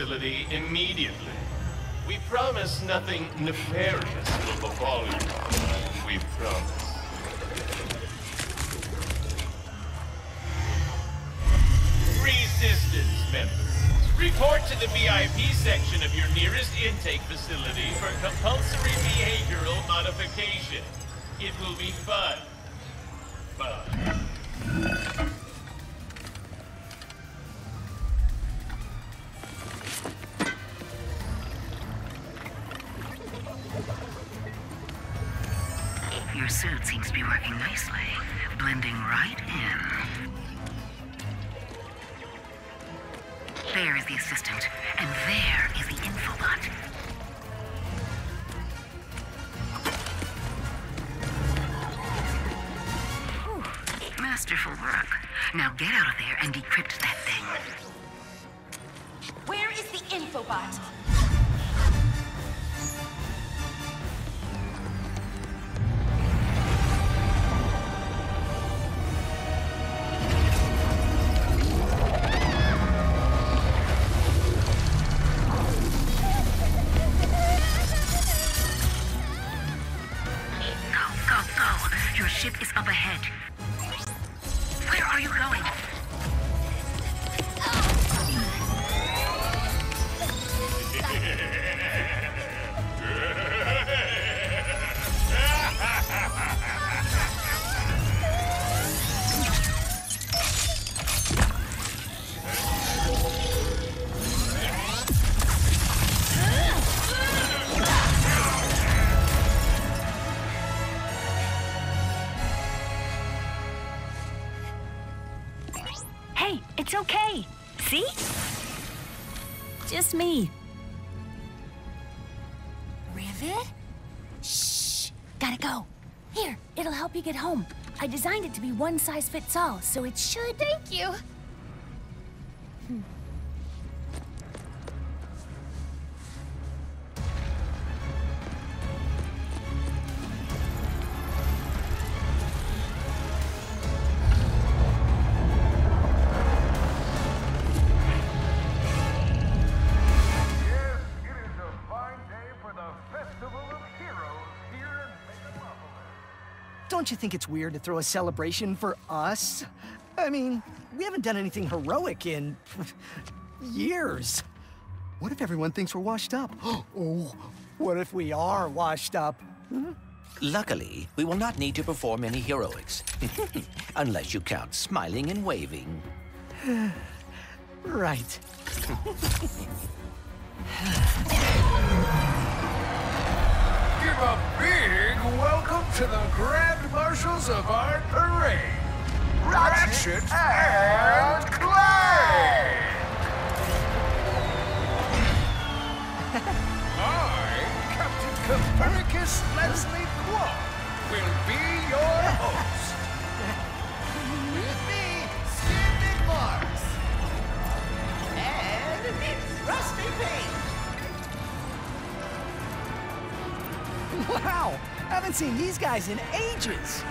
facility immediately. We promise nothing nefarious will befall you. We promise. Resistance members, report to the VIP section of your nearest intake facility for compulsory behavioral modification. It will be fun. Fun. One size fits all, so it should. Thank you. Yes, Don't you think it's weird to throw a celebration for us? I mean, we haven't done anything heroic in years. What if everyone thinks we're washed up? Oh, what if we are washed up? Hmm? Luckily, we will not need to perform any heroics. Unless you count smiling and waving. Right. A big welcome to the Grand Marshals of our parade, Ratchet and Clank! I, Captain Copernicus Leslie Qwark, will be your host. With me, Skid McMarx. Wow! Haven't seen these guys in ages.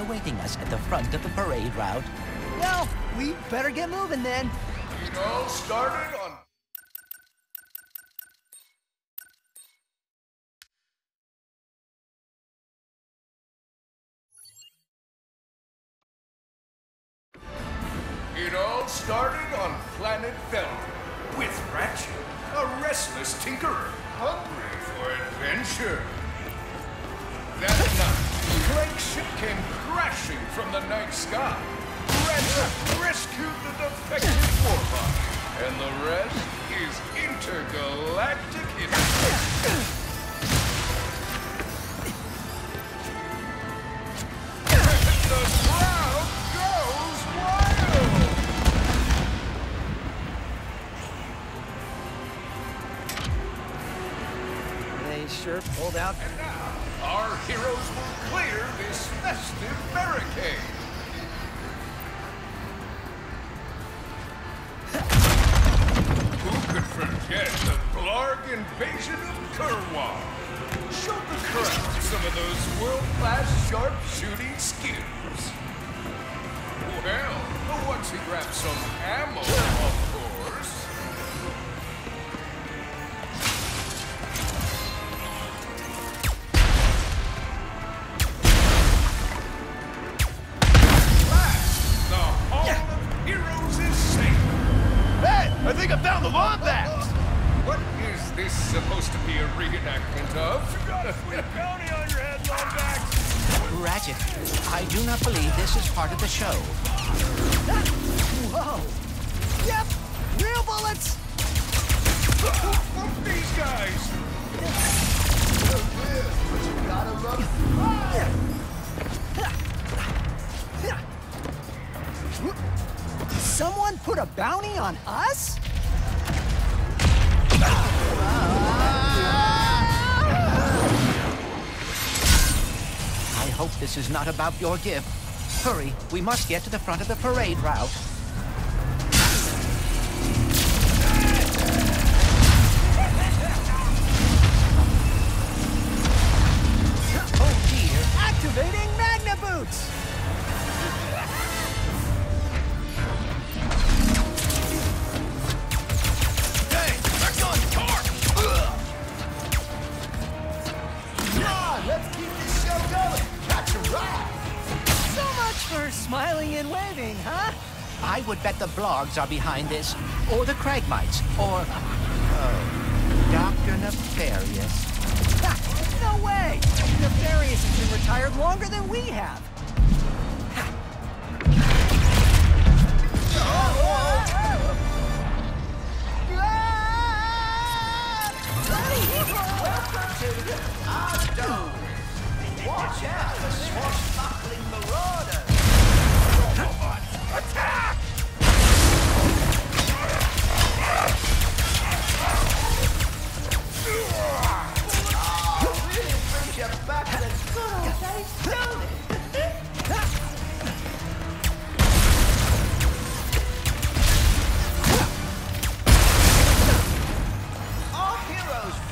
Awaiting us at the front of the parade route. Well, we better get moving then. It all started on It all started on planet Veldin with Ratchet, a restless tinkerer hungry for adventure. That night, Clank's ship came crashing from the night sky. Ratchet rescued the defective warbot. And the rest is intergalactic history. the crowd goes wild! They sure pulled out. And now, our heroes this festive barricade. Who could forget the Blarg invasion of Kerwan? Show the crowd some of those world-class sharpshooting skills. Well, once he grabs some ammo, not about your gift. Hurry, we must get to the front of the parade route. Bet the Blargs are behind this, or the Cragmites, or... Uh, oh, Dr. Nefarious. Ha, no way! Nefarious has been retired longer than we have. Watch out for swashbuckling marauders! Our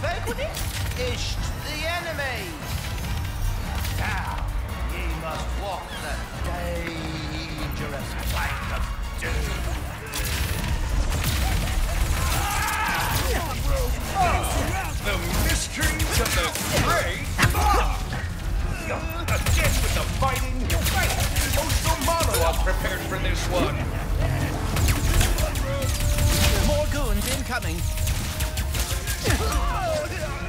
favorite is the enemy. Now, ye must walk the dangerous plank of doom. The mysteries of the great. Again with the fighting. Right. Emotional monologue prepared for this one. More goons incoming. Oh,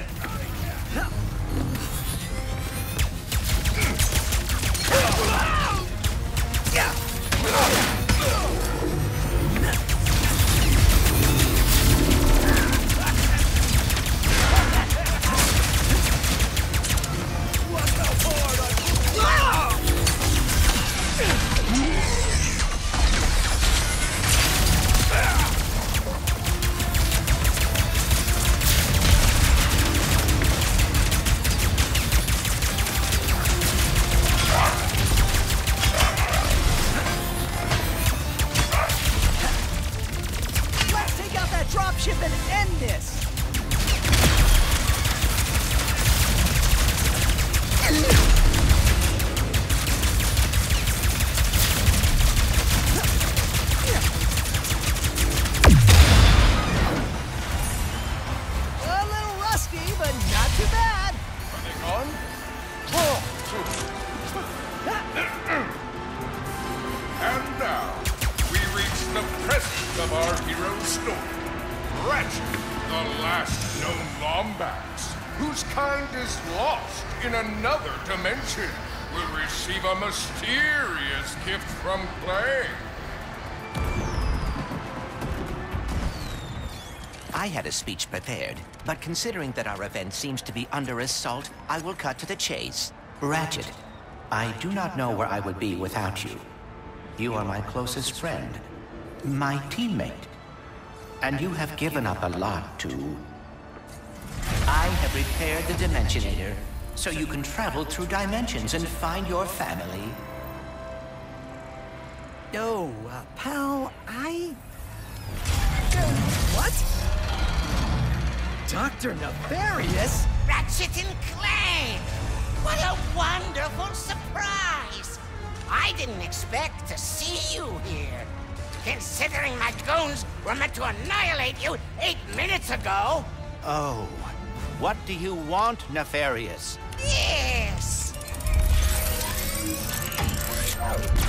speech prepared, but considering that our event seems to be under assault, I will cut to the chase. Ratchet, I do not know where I would be without you. You are my closest friend, my teammate, and you have given up a lot to... I have repaired the Dimensionator, so you can travel through dimensions and find your family. No, uh, pal, I... What? Dr. Nefarious? Ratchet and Clank! What a wonderful surprise! I didn't expect to see you here. Considering my goons were meant to annihilate you eight minutes ago. Oh, what do you want, Nefarious? Yes!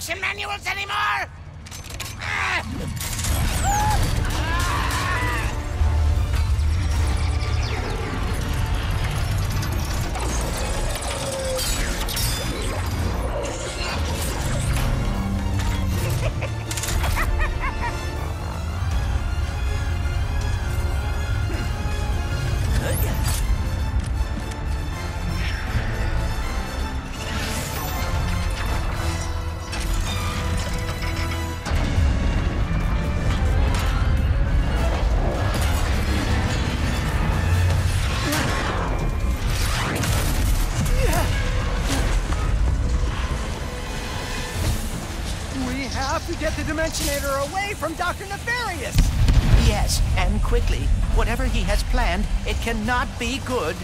instruction manuals anymore? Cannot be good.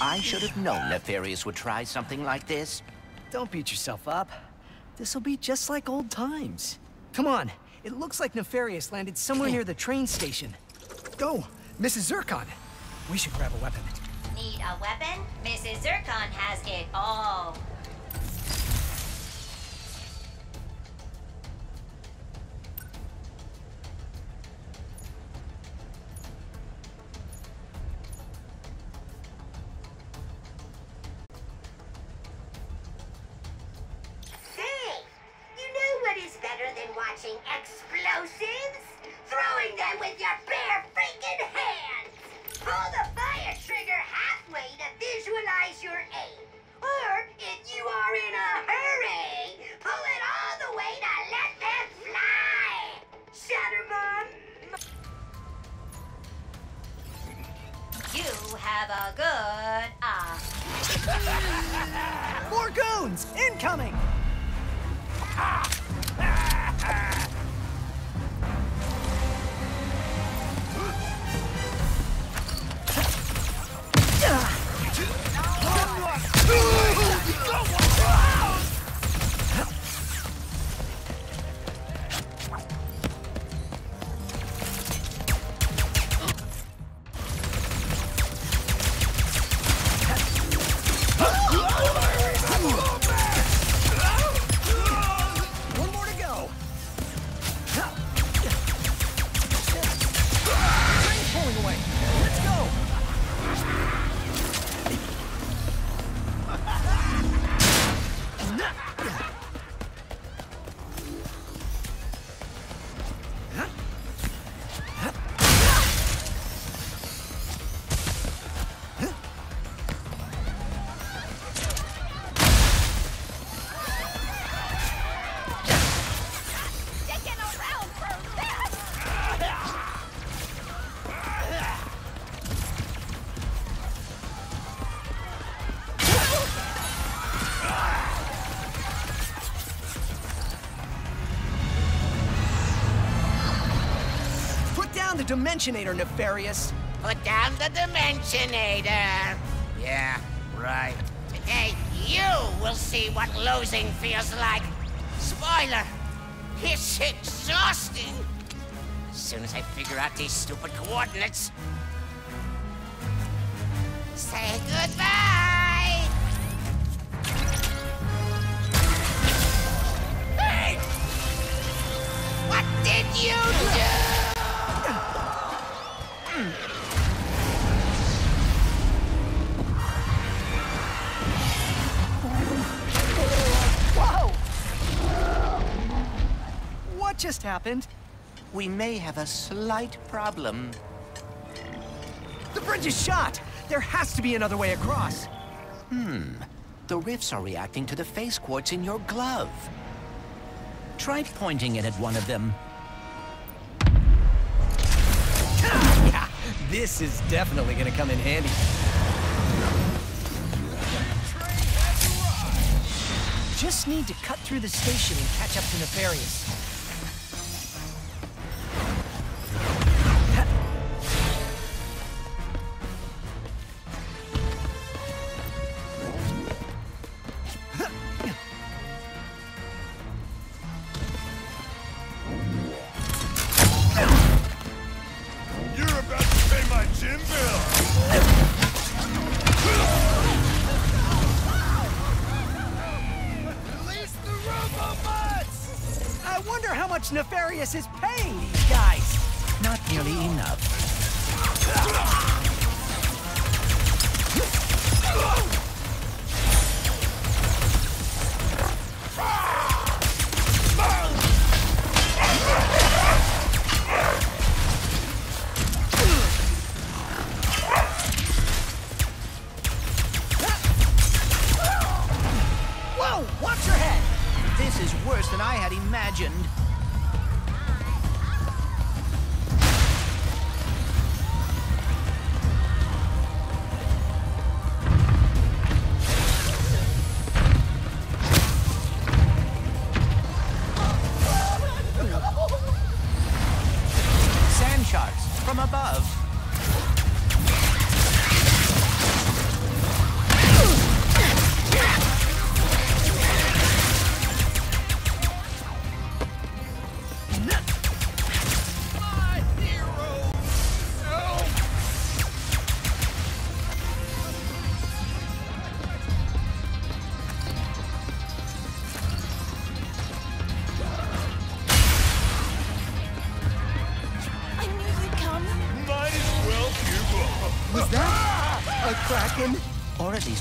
I should have known Nefarious would try something like this. Don't beat yourself up. This'll be just like old times. Come on, it looks like Nefarious landed somewhere near the train station. Go, Mrs. Zurkon. We should grab a weapon. Need a weapon? Mrs. Zurkon has it all. Dimensionator, Nefarious. Put down the Dimensionator. Yeah, right. Today, you will see what losing feels like. Spoiler, it's exhausting. As soon as I figure out these stupid coordinates. Happened? We may have a slight problem. The bridge is shot! There has to be another way across. Hmm. The rifts are reacting to the phase quartz in your glove. Try pointing it at one of them. Yeah, this is definitely gonna come in handy. Just need to cut through the station and catch up to Nefarious. Nefarious is paying these guys. Not nearly enough.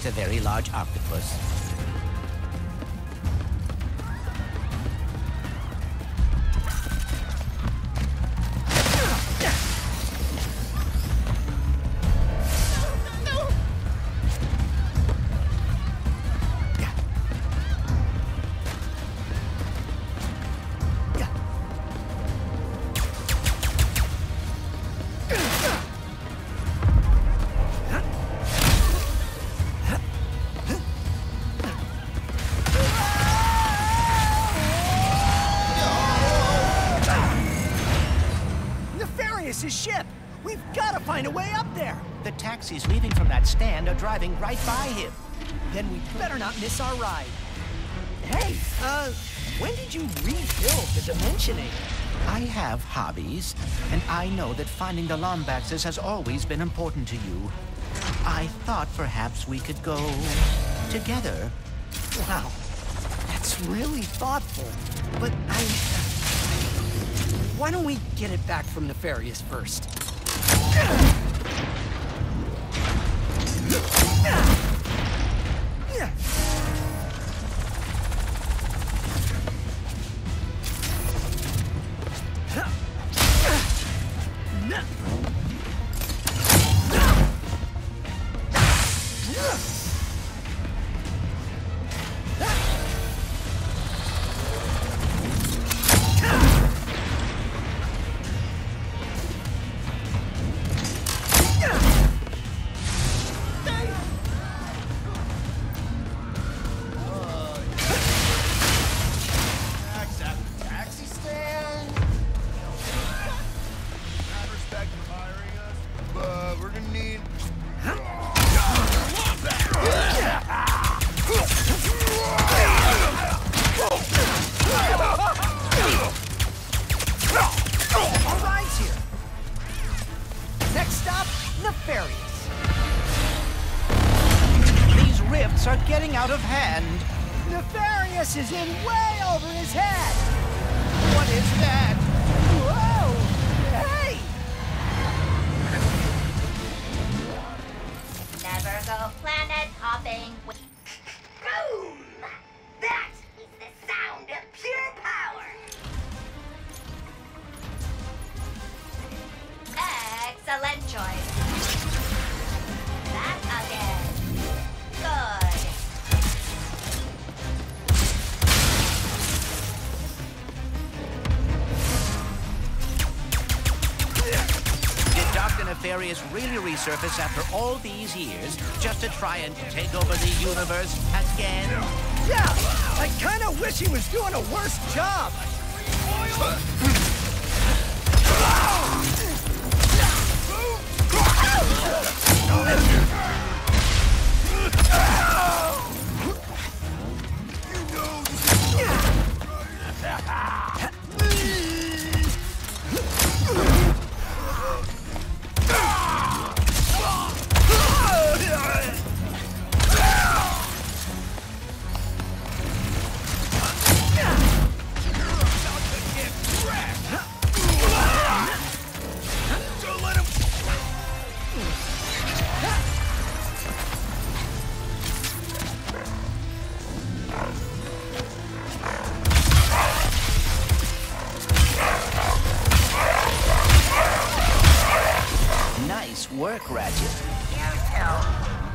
A very large octopus. Taxis leaving from that stand are driving right by him. Then we better not miss our ride. Hey, uh, when did you rebuild the Dimensionator? I have hobbies, and I know that finding the Lombaxes has always been important to you. I thought perhaps we could go together. Wow, that's really thoughtful. But I... Why don't we get it back from Nefarious first? Is in way over his head! Really resurface after all these years just to try and take over the universe again? Yeah! I kinda wish he was doing a worse job! Work, Ratchet. You two,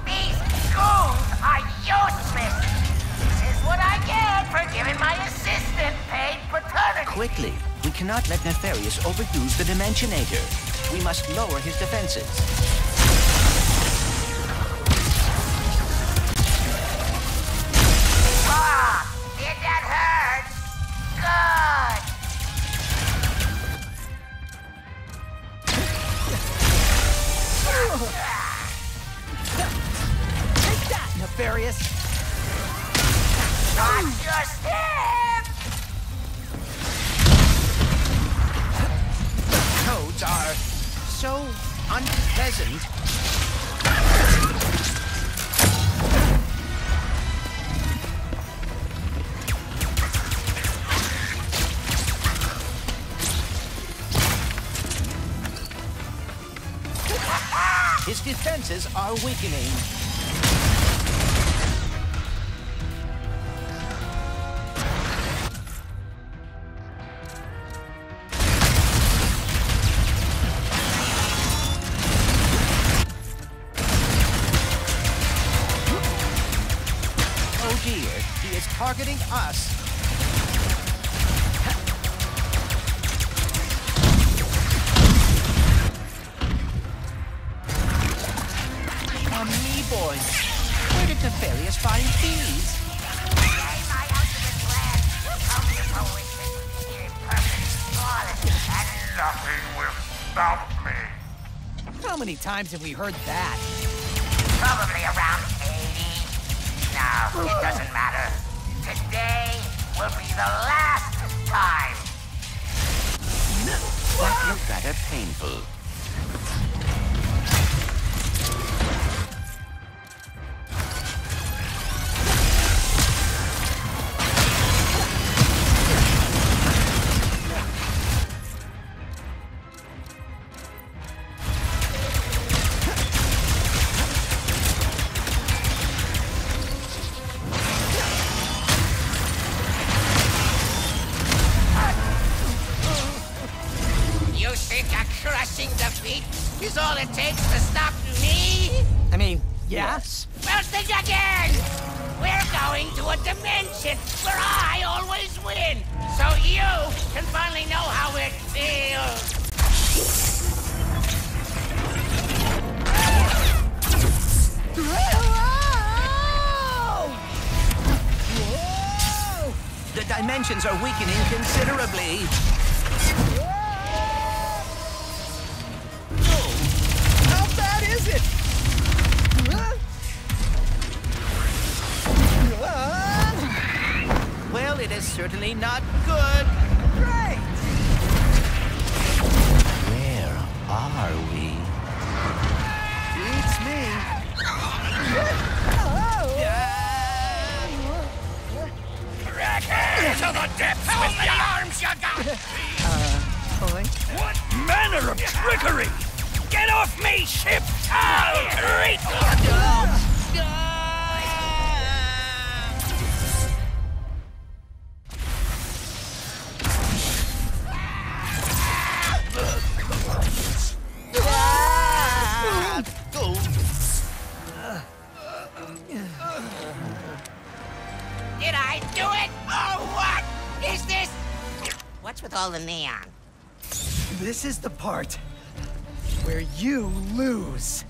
these goons are useless. This is what I get for giving my assistant paid paternity. Quickly, we cannot let Nefarious overuse the Dimensionator. We must lower his defenses. Defenses times have we heard that? probably around 80. No, it doesn't matter. Today will be the last time. That looked rather painful. All the neon? This is the part where you lose.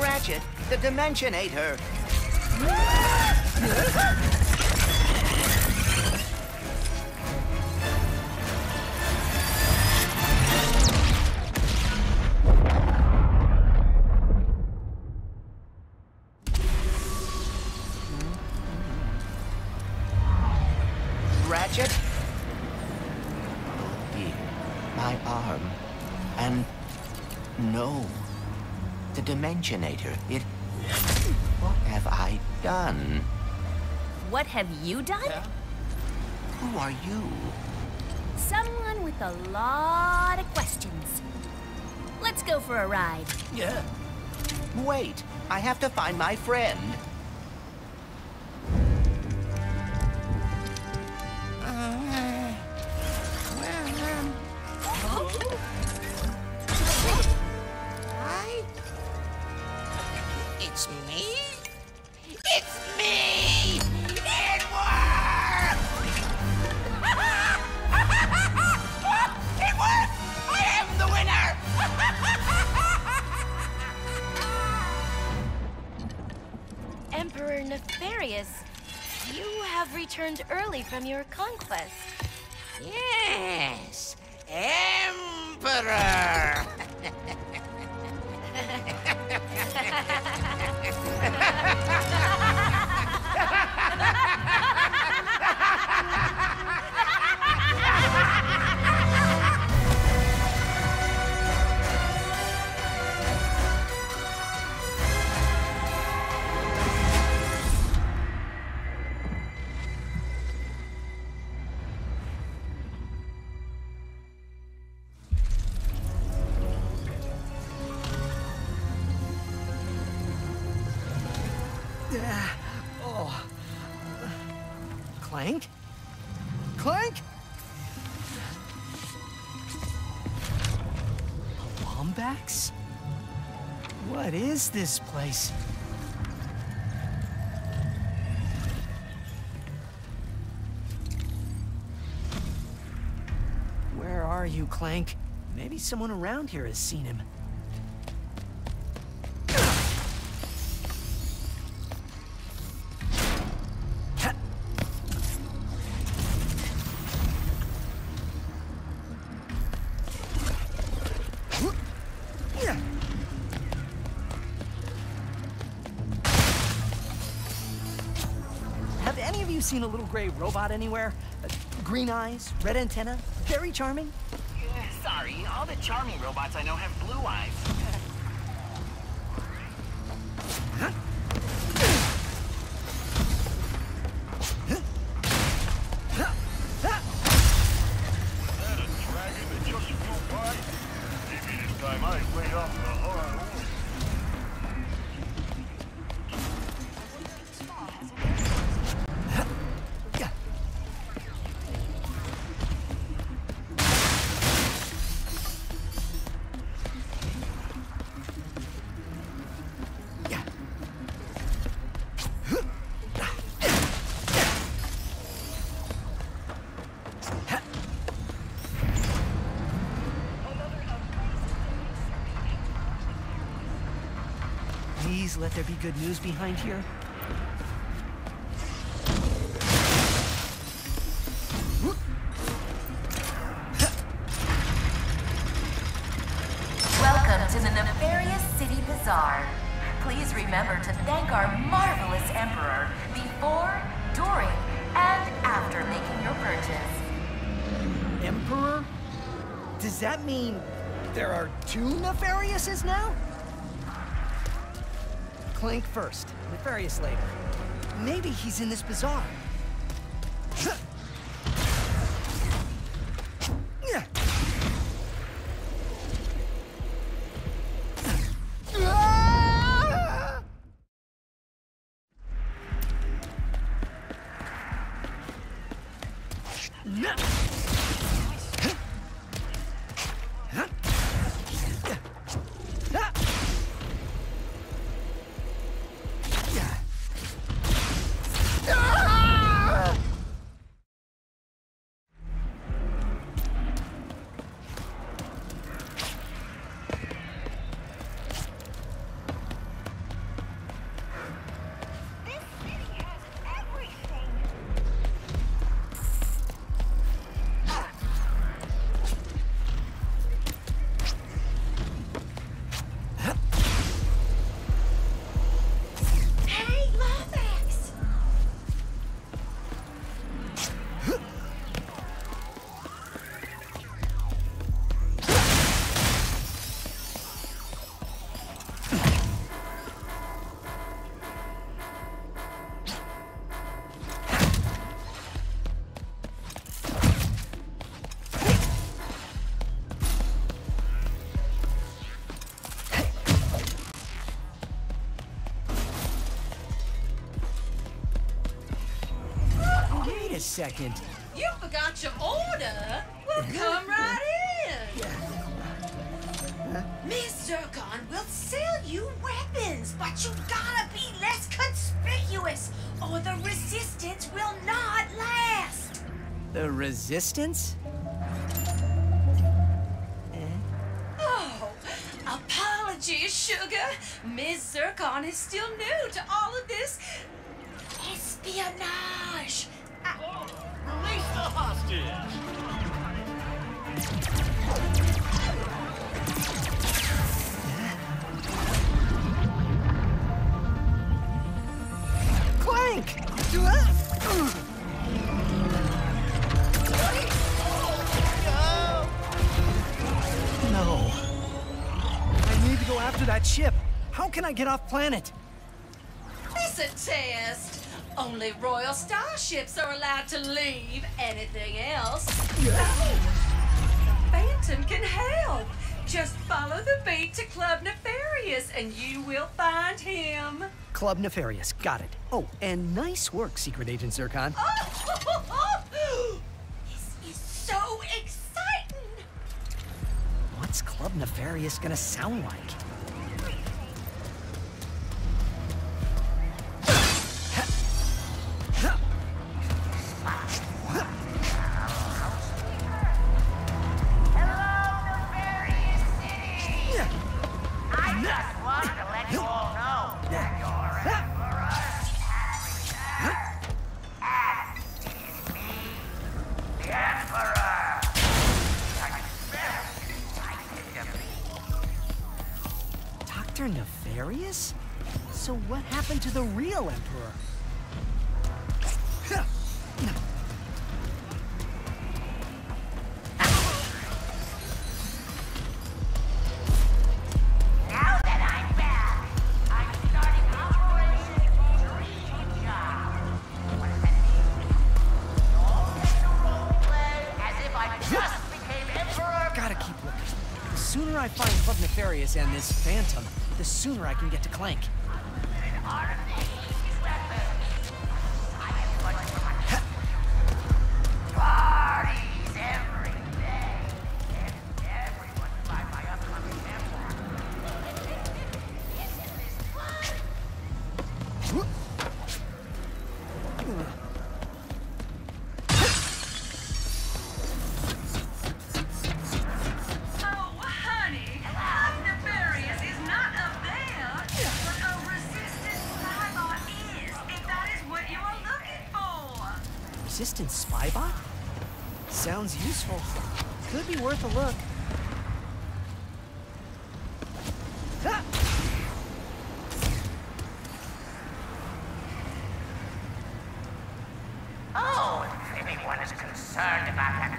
Ratchet, the Dimensionator. Dimensionator. It. What have I done? What have you done? Who are you? Someone with a lot of questions. Let's go for a ride. Yeah. Wait, I have to find my friend. This place? Where are you, Clank? Maybe someone around here has seen him. Seen a little gray robot anywhere? Uh, green eyes, red antenna, very charming. Sorry, all the charming robots I know have blue eyes. Let there be good news behind here. Clank first, Nefarious later. Maybe he's in this bazaar. Second. You forgot your order? Well, come right in. Miss Zurkon will sell you weapons, but you gotta be less conspicuous, or the resistance will not last. The Resistance? Oh, apologies, sugar. Miss Zurkon is still new Get off planet? It's a test. Only royal starships are allowed to leave. Anything else? No. Phantom can help. Just follow the beat to Club Nefarious and you will find him. Club Nefarious, got it. Oh, and nice work, Secret Agent Zurkon. Oh! this is so exciting. What's Club Nefarious gonna sound like? And this Phantom, the sooner I can get to Clank. Anyone is concerned about that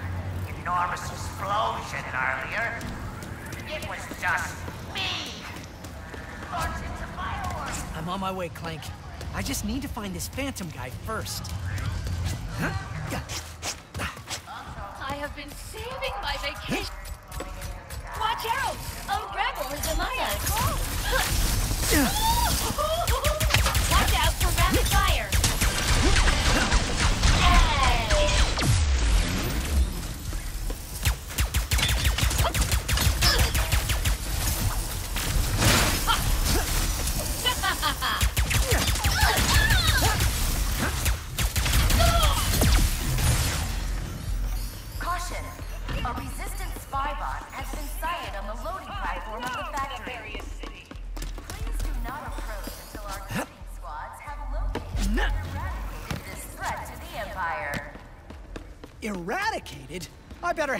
enormous explosion earlier, it was just me. Launching some fireworks. I'm on my way, Clank. I just need to find this Phantom guy first. Huh? I have been saving my vacation. Watch out! A rebel is among us.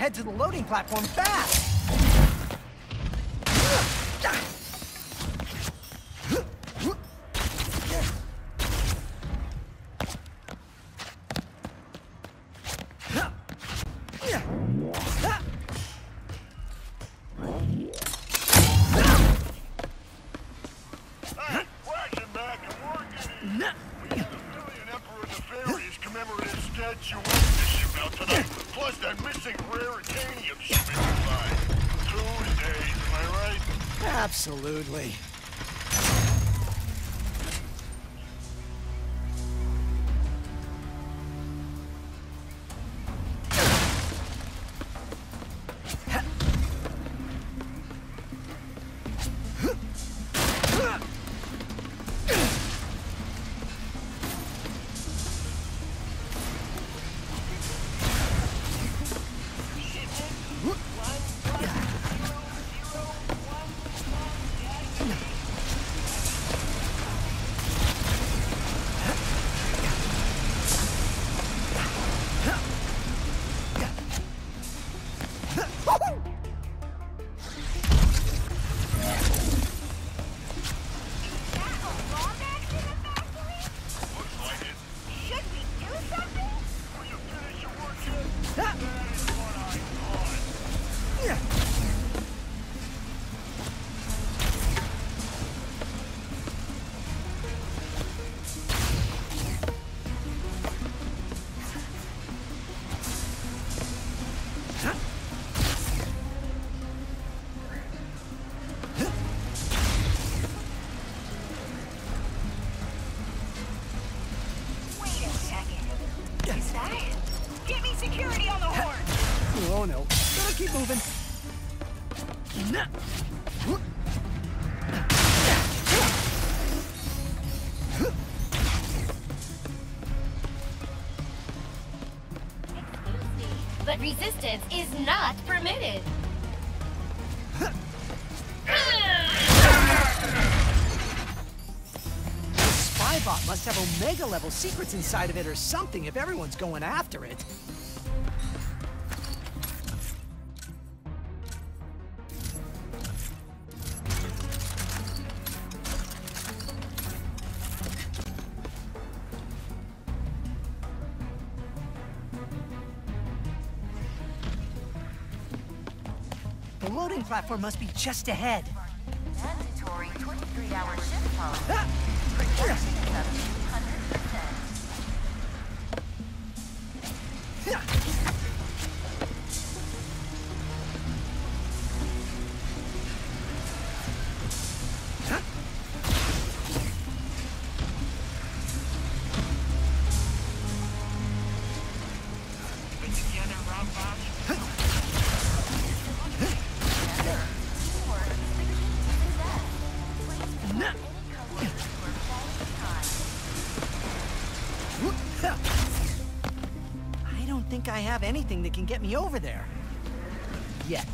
head to the loading platform fast. Resistance is not permitted. Spybot must have Omega level secrets inside of it or something if everyone's going after it. Loading platform must be just ahead. Mandatory 23-hour shift ah! policy. Anything that can get me over there. Yet.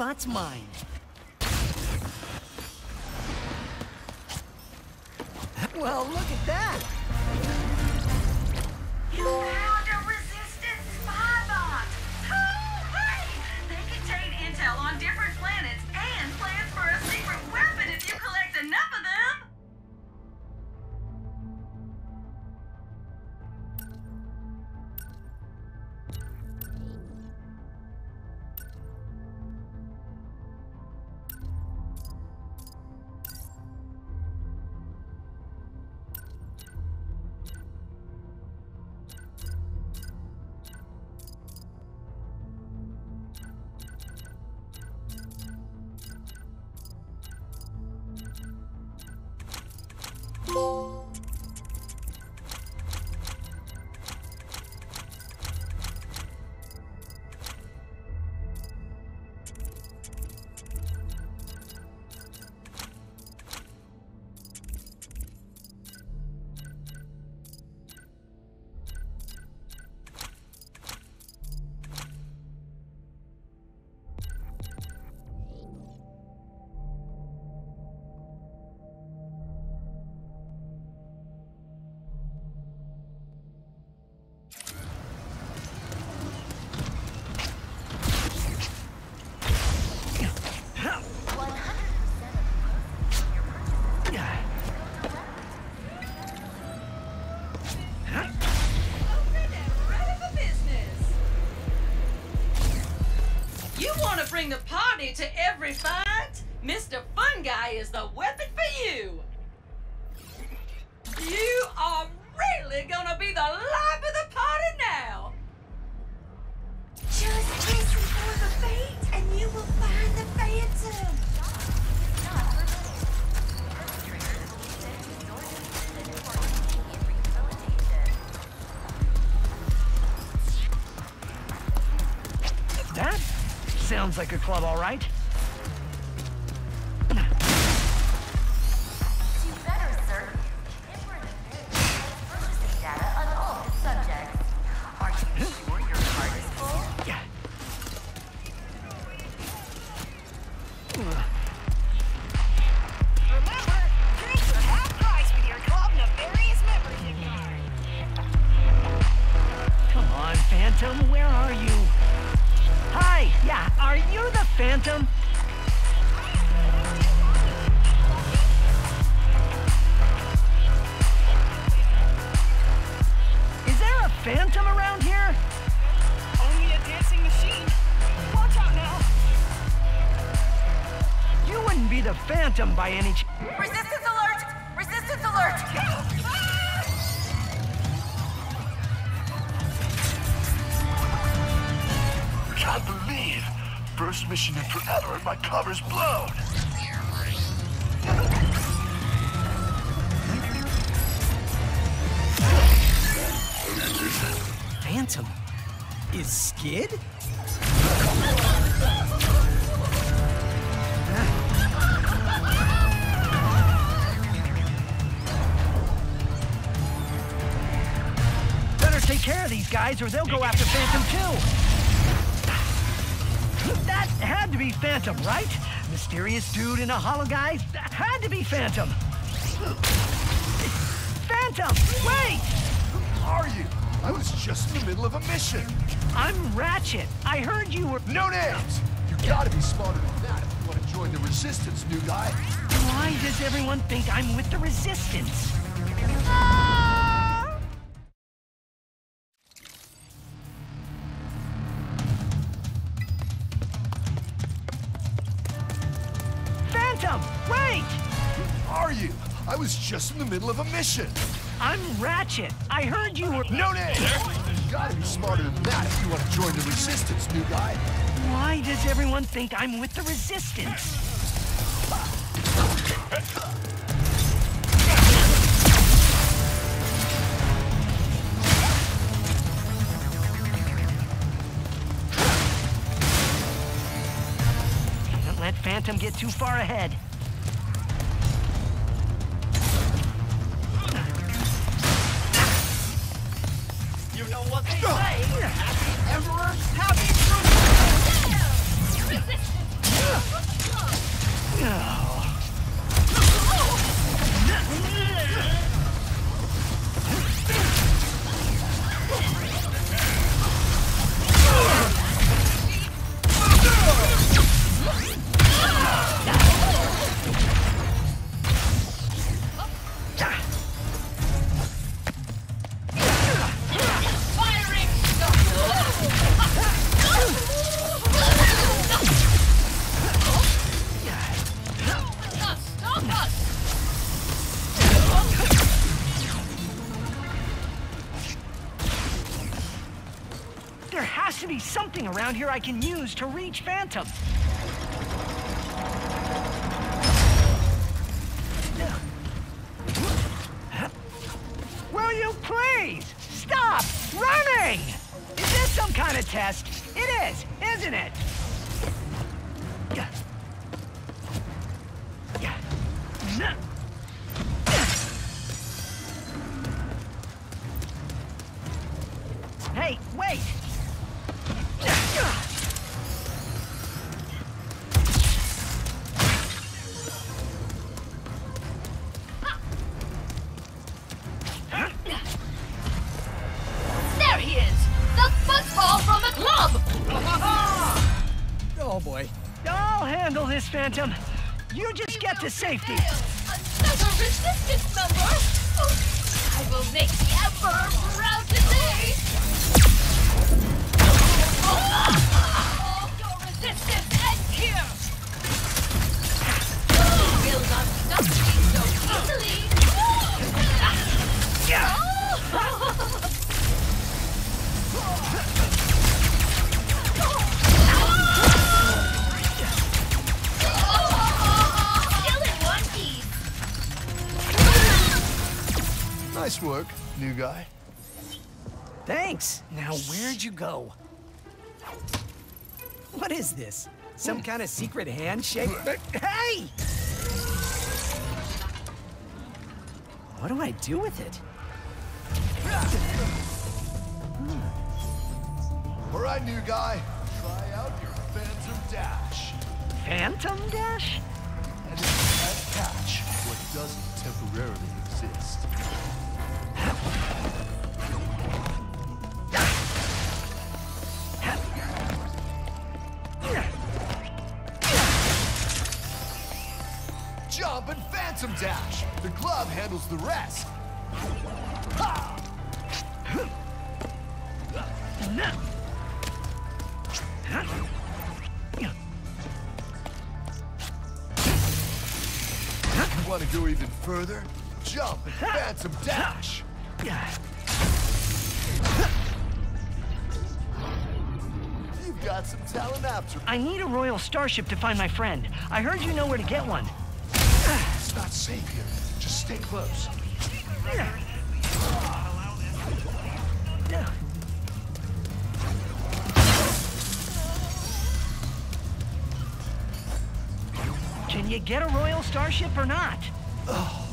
That Spybot's mine. You to every fight? Care of these guys or they'll go after Phantom too. That had to be Phantom, right? Mysterious dude in a hollow guy? That had to be Phantom. Phantom, wait! Who are you? I was just in the middle of a mission. I'm Ratchet. I heard you were... No names! You gotta be smarter than that if you want to join the Resistance, new guy. Why does everyone think I'm with the Resistance? Middle of a mission. I'm Ratchet. I heard you were... No names! You gotta be smarter than that if you want to join the Resistance, new guy. Why does everyone think I'm with the Resistance? Can't let Phantom get too far ahead. Something around here I can use to reach Phantom. Oh boy. I'll handle this, Phantom. You just get to safety. Another resistance number! Oh, I will make the Emperor proud Nice work, new guy. Thanks. Now, where'd you go? What is this? Some hmm. kind of secret handshake? Hey! What do I do with it? Hmm. All right, new guy. Try out your Phantom Dash. Phantom Dash? And catch what doesn't temporarily exist. Handles the rest. You want to go even further? Jump and Phantom Dash. You've got some talent after I need a Royal Starship to find my friend. I heard you know where to get one. It's not safe here. Stay close. Can you get a Royal Starship or not? Oh.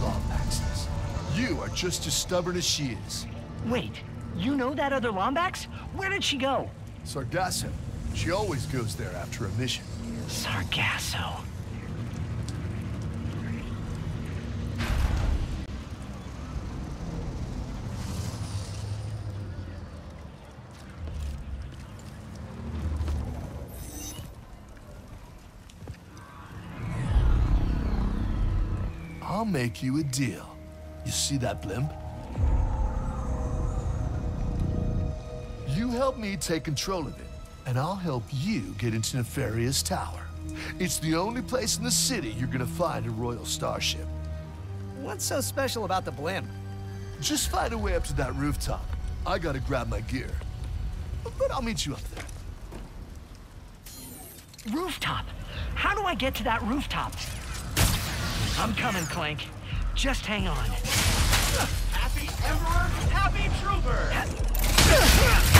Lombaxes. You are just as stubborn as she is. Wait, you know that other Lombax? Where did she go? Sargasso. She always goes there after a mission. Sargasso. Make you a deal. You see that blimp? You help me take control of it, and I'll help you get into Nefarious Tower. It's the only place in the city you're gonna find a Royal Starship. What's so special about the blimp? Just find a way up to that rooftop. I gotta grab my gear. But I'll meet you up there. Rooftop? How do I get to that rooftop? I'm coming, Clank. Just hang on. Happy Emperor, happy Trooper!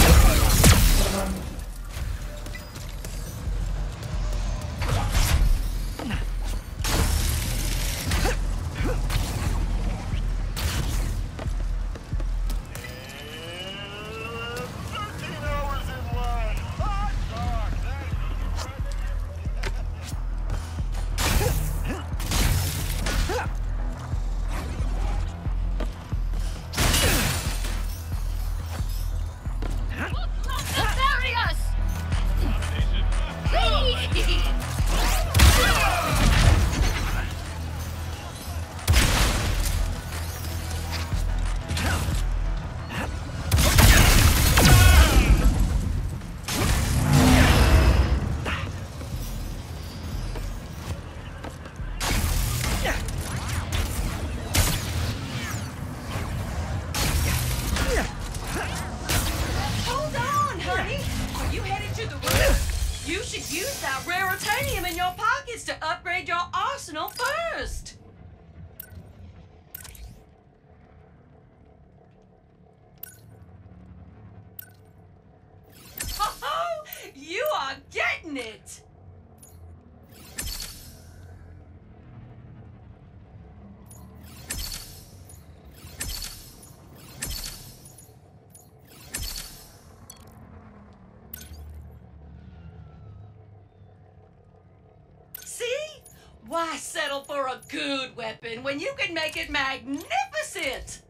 Settle for a good weapon when you can make it magnificent?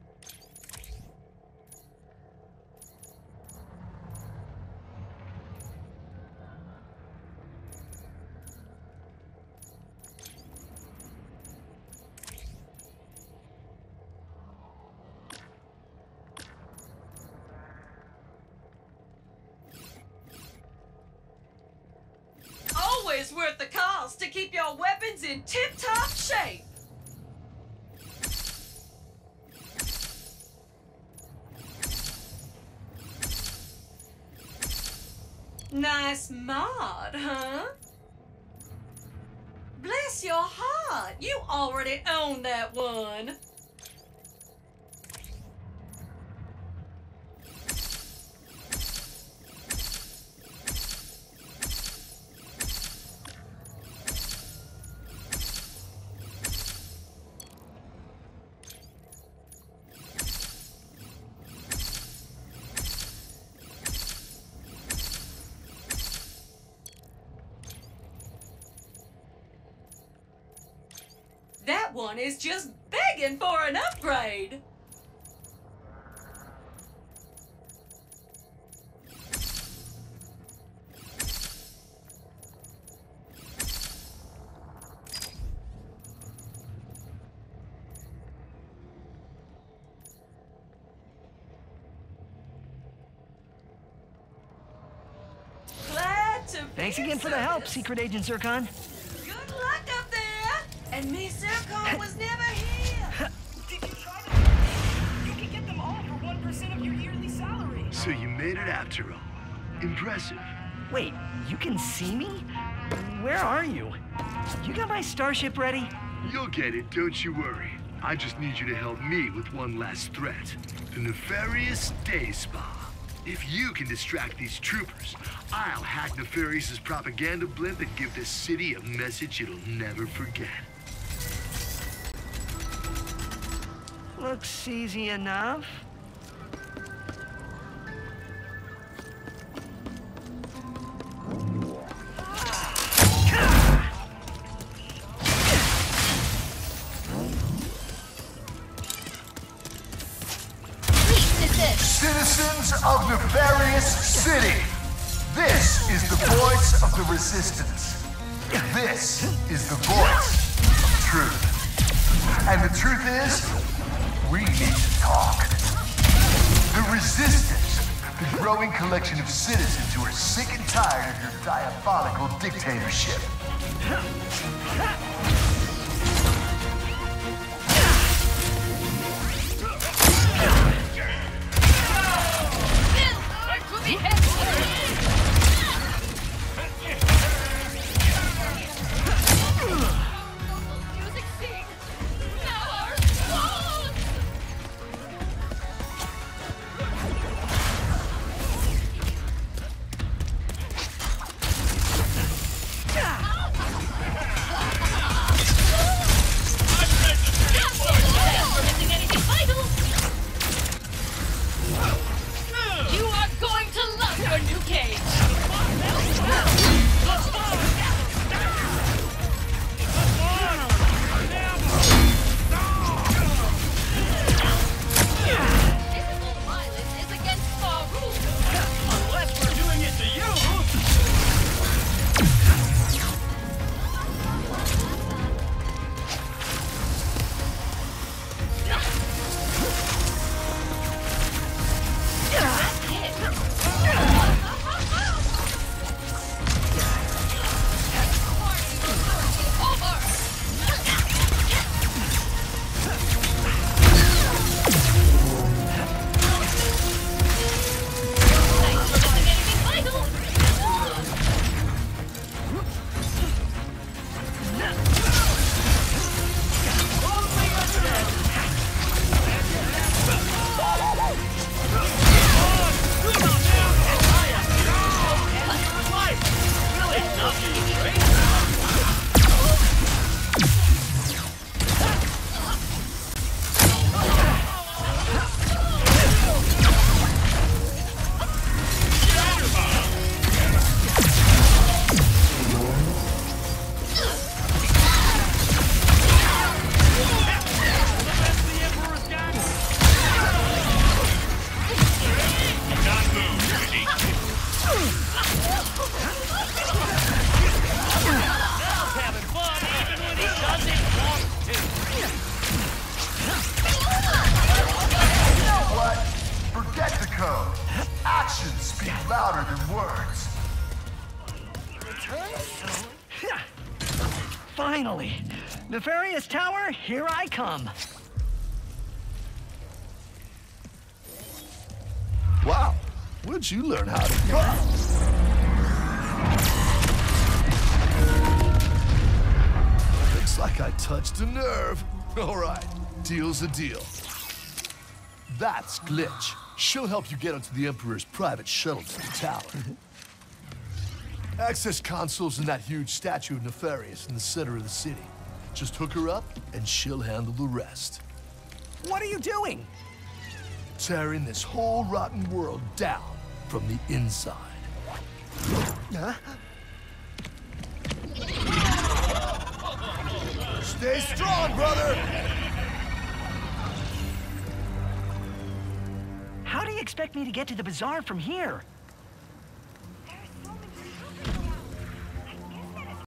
That one is just begging for an upgrade. Thanks again for the help, Secret Agent Zurkon. Good luck up there. And Miss Zurkon was never here. Did you try to... You can get them all for 1% of your yearly salary. So you made it after all. Impressive. Wait, you can see me? Where are you? You got my starship ready? You'll get it, don't you worry. I just need you to help me with one last threat. The Nefarious Day Spa. If you can distract these troopers, I'll hack Nefarious's propaganda blimp and give this city a message it'll never forget. Looks easy enough. Citizens of Nefarious City, this is the voice of the Resistance. This is the voice of truth. And the truth is, we need to talk. The Resistance, the growing collection of citizens who are sick and tired of your diabolical dictatorship. Where'd you learn how to cut? Looks like I touched a nerve. All right, deal's a deal. That's Glitch. She'll help you get onto the Emperor's private shuttle to the tower. Access console's in that huge statue of Nefarious in the center of the city. Just hook her up, and she'll handle the rest. What are you doing? Tearing this whole rotten world down from the inside. Huh? Stay strong, brother! How do you expect me to get to the bazaar from here?